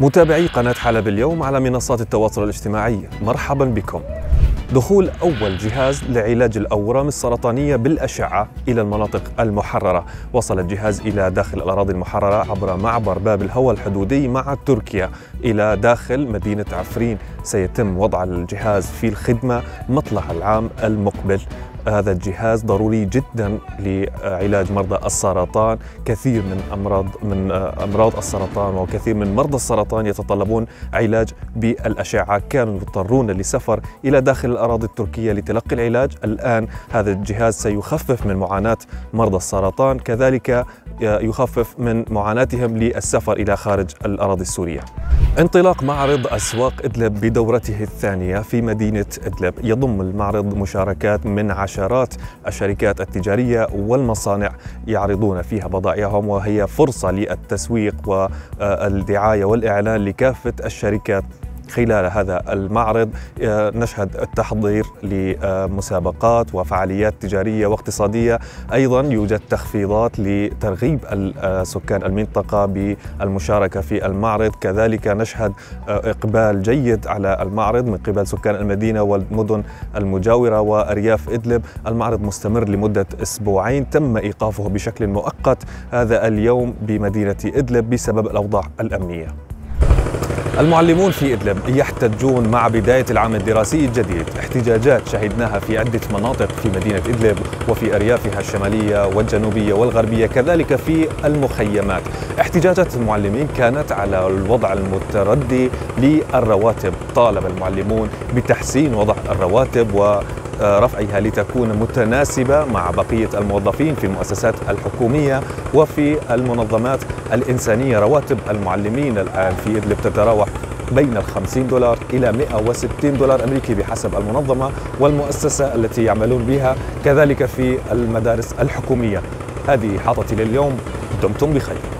متابعي قناة حلب اليوم على منصات التواصل الاجتماعي. مرحبا بكم. دخول أول جهاز لعلاج الأورام السرطانية بالأشعة إلى المناطق المحررة. وصل الجهاز إلى داخل الأراضي المحررة عبر معبر باب الهوى الحدودي مع تركيا. إلى داخل مدينة عفرين سيتم وضع الجهاز في الخدمة مطلع العام المقبل. هذا الجهاز ضروري جدا لعلاج مرضى السرطان. كثير من امراض من أمراض السرطان وكثير من مرضى السرطان يتطلبون علاج بالأشعة. كانوا يضطرون للسفر إلى داخل الأراضي التركية لتلقي العلاج. الآن هذا الجهاز سيخفف من معاناة مرضى السرطان. كذلك يخفف من معاناتهم للسفر إلى خارج الأراضي السورية. انطلاق معرض أسواق إدلب بدورته الثانية في مدينة إدلب. يضم المعرض مشاركات من عشر عشرات الشركات التجارية والمصانع يعرضون فيها بضائعهم وهي فرصة للتسويق والدعاية والإعلان لكافة الشركات. خلال هذا المعرض آه، نشهد التحضير لمسابقات وفعاليات تجارية واقتصادية. أيضا يوجد تخفيضات لترغيب سكان المنطقة بالمشاركة في المعرض. كذلك نشهد آه، إقبال جيد على المعرض من قبل سكان المدينة والمدن المجاورة وأرياف إدلب. المعرض مستمر لمدة أسبوعين. تم إيقافه بشكل مؤقت هذا اليوم بمدينة إدلب بسبب الأوضاع الأمنية. المعلمون في إدلب يحتجون مع بداية العام الدراسي الجديد. احتجاجات شهدناها في عدة مناطق في مدينة إدلب وفي أريافها الشمالية والجنوبية والغربية كذلك في المخيمات. احتجاجات المعلمين كانت على الوضع المتردي للرواتب. طالب المعلمون بتحسين وضع الرواتب و رفعها لتكون متناسبة مع بقية الموظفين في المؤسسات الحكومية وفي المنظمات الإنسانية. رواتب المعلمين الآن في إدلب تتراوح بين ال 50 دولار إلى 160 دولار أمريكي بحسب المنظمة والمؤسسة التي يعملون بها كذلك في المدارس الحكومية. هذه حاطتي لليوم. دمتم بخير.